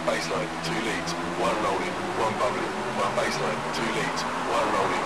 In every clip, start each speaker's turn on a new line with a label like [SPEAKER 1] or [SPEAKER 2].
[SPEAKER 1] one bassline, two leads, one rolling, one bubbling, one bassline, two leads, one rolling.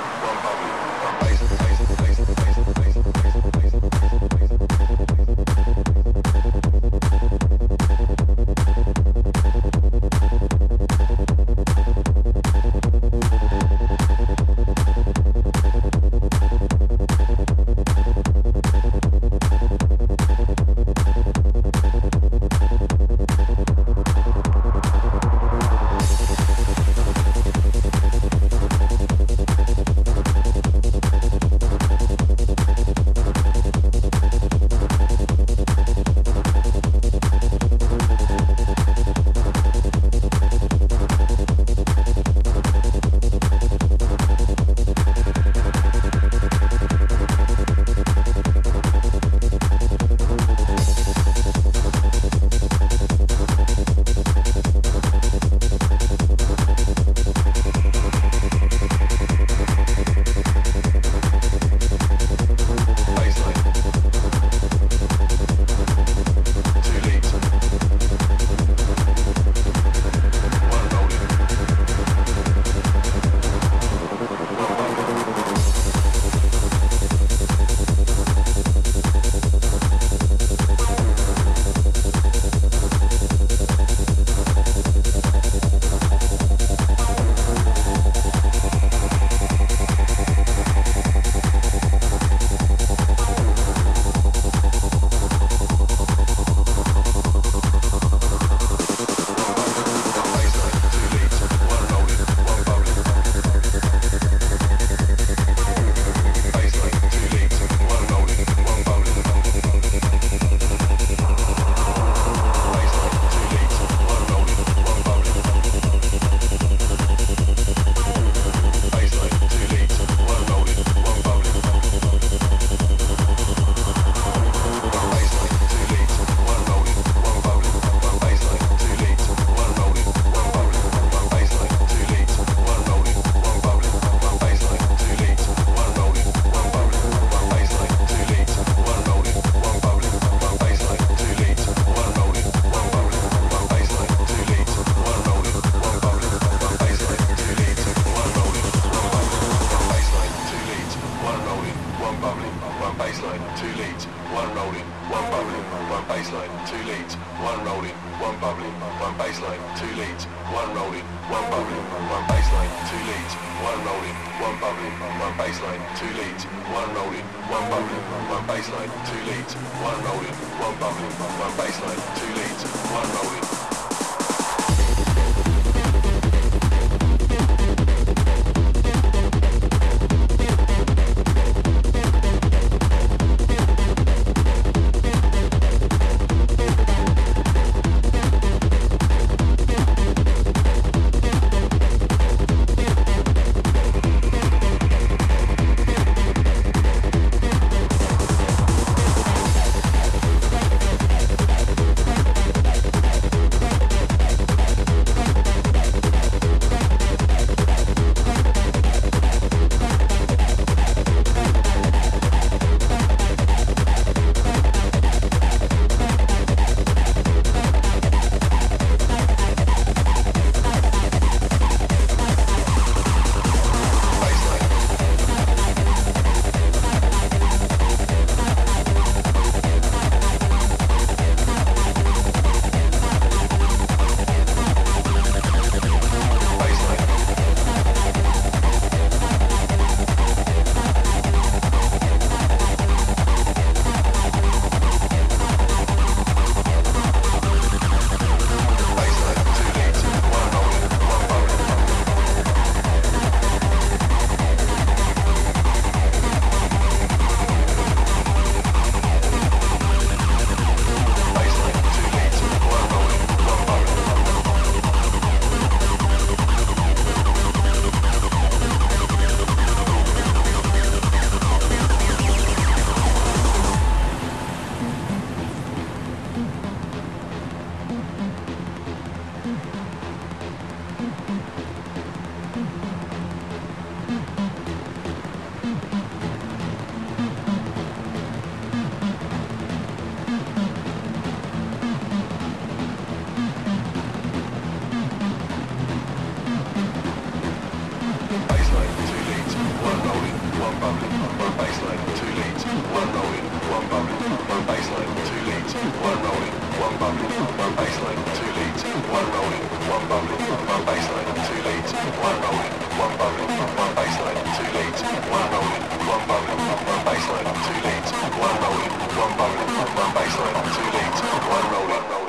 [SPEAKER 1] one rolling, one bumping, one bassline, two leads, one rolling, one bumping, one bassline, two leads, one rolling, one bumping, one bassline, two leads, one rolling, one bumping, one bassline, two leads, one rolling, one bumping, one bassline, two leads, one rolling, one bumping, one bassline, two leads, one rolling.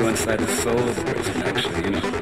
[SPEAKER 2] go inside the soul of the person, actually, you know.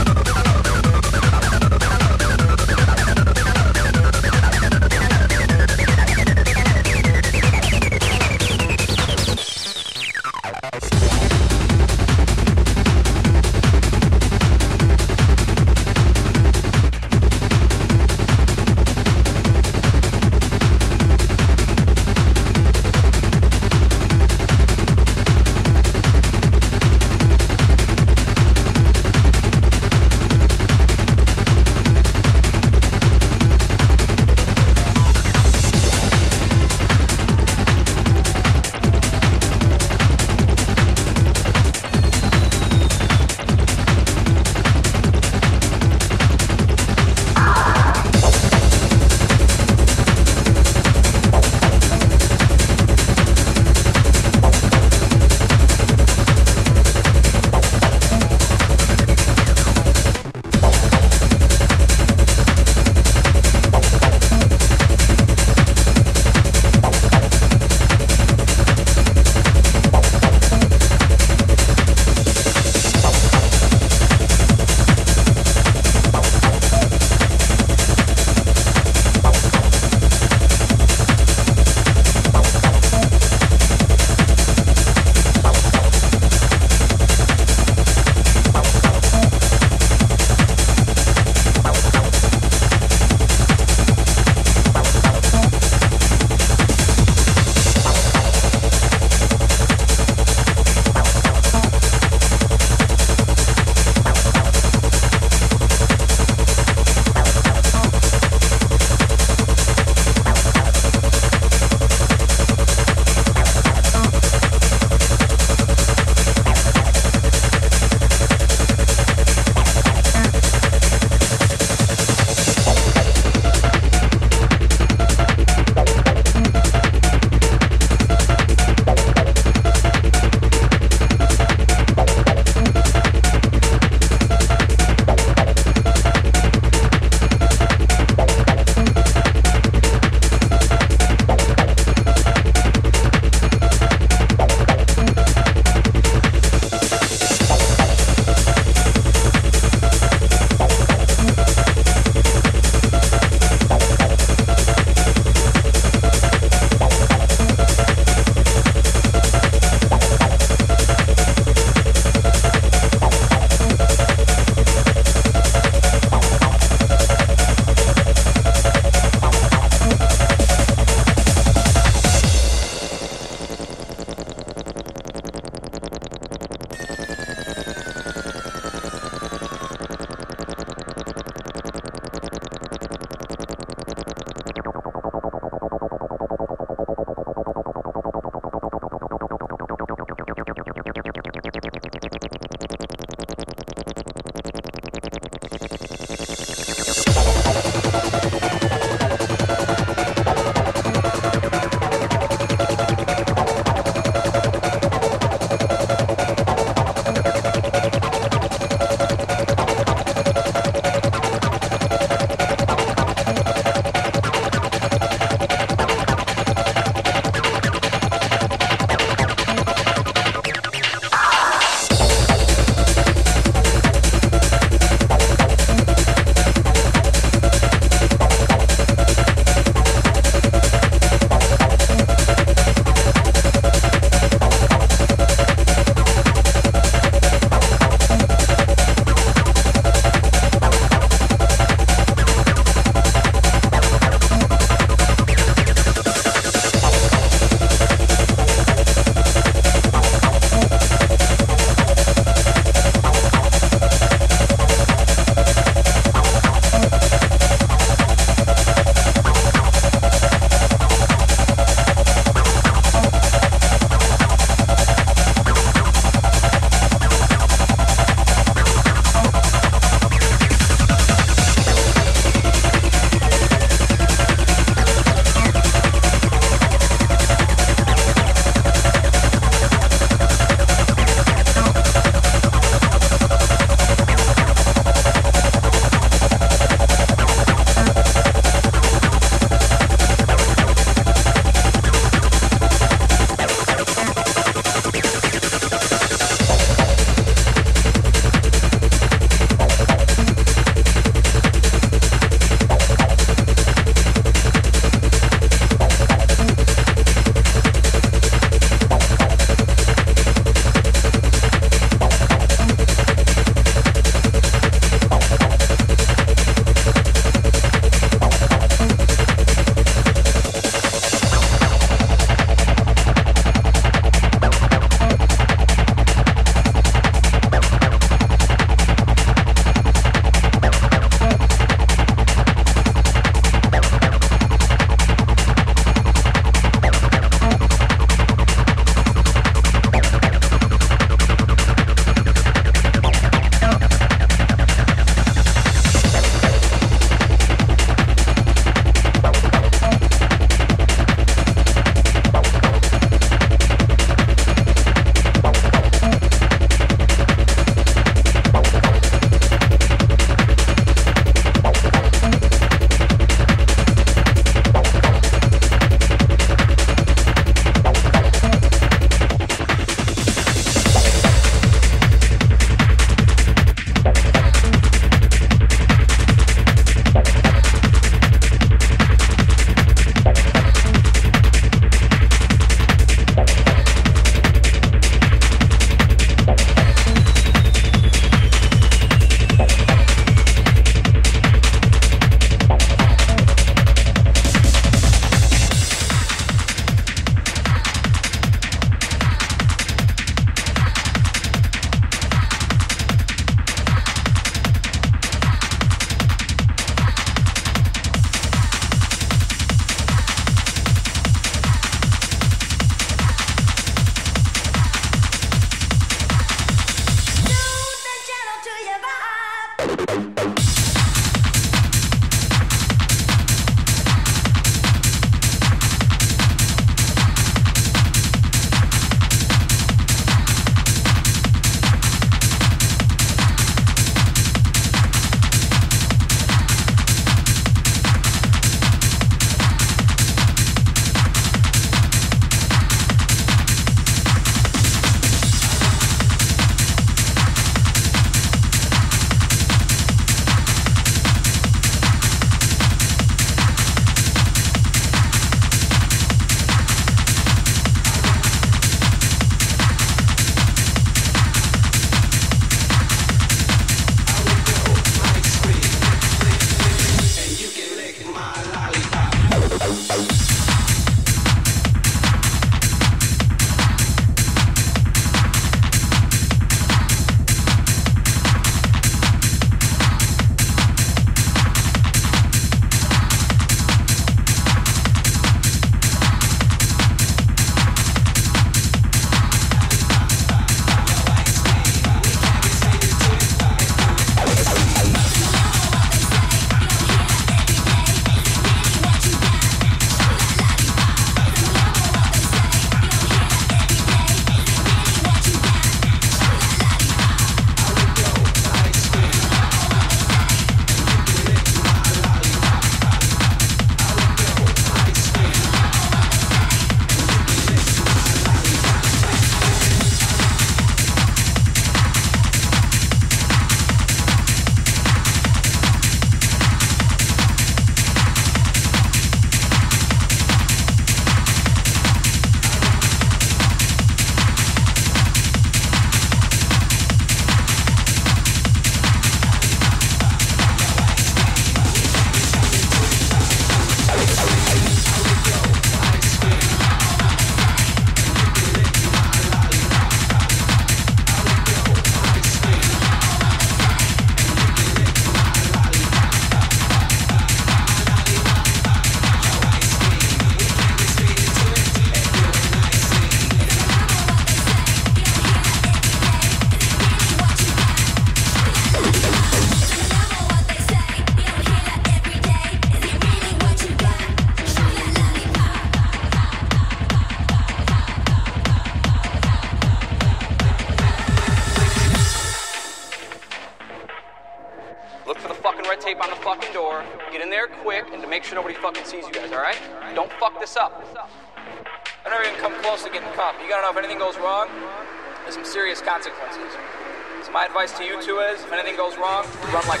[SPEAKER 2] advice to you two is, if anything goes wrong, run like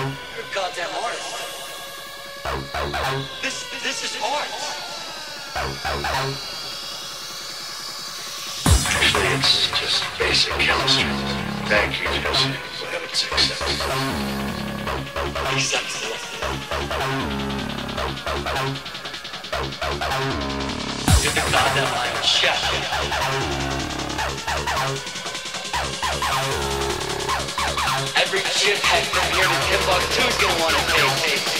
[SPEAKER 3] You're a goddamn artist. This, this is art.
[SPEAKER 4] Actually, it's just basic chemistry. Thank you, Jesse. But it's. Acceptable.
[SPEAKER 3] You're the goddamn Iron Chef. Every shithead from here to Timbuktu's gonna wanna take